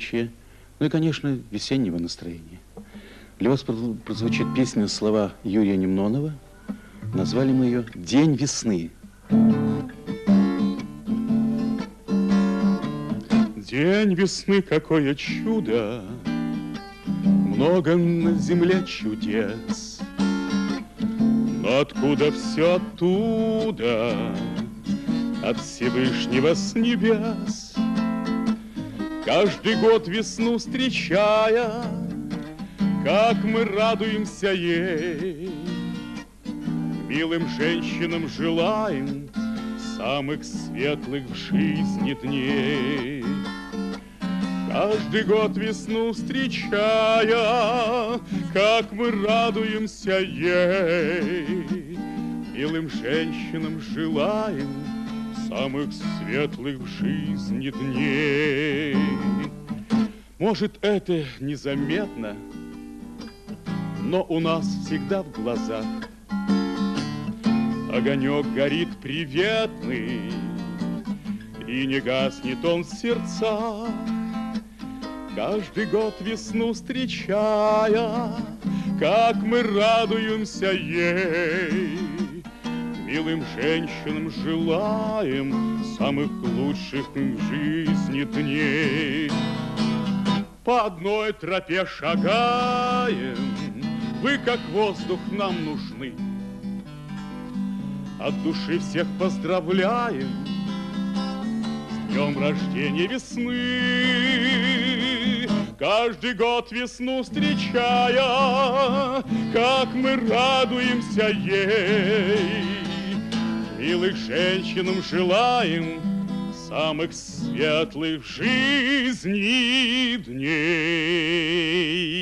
благополучия, ну и, конечно, весеннего настроения. Для вас прозвучит песня слова Юрия Немнонова. Назвали мы ее «День весны». День весны, какое чудо, Много на земле чудес. Но откуда все оттуда, От Всевышнего с небес? Каждый год весну встречая, Как мы радуемся ей. Милым женщинам желаем Самых светлых в жизни дней. Каждый год весну встречая, Как мы радуемся ей. Милым женщинам желаем самых светлых в жизни дней. Может, это незаметно, но у нас всегда в глазах Огонек горит приветный, и не гаснет он в сердцах. Каждый год весну встречая, как мы радуемся ей. Милым женщинам желаем самых лучших в жизни дней. По одной тропе шагаем, вы как воздух нам нужны. От души всех поздравляем с днем рождения весны. Каждый год весну встречая, как мы радуемся ей. Милых женщинам желаем Самых светлых жизни дней.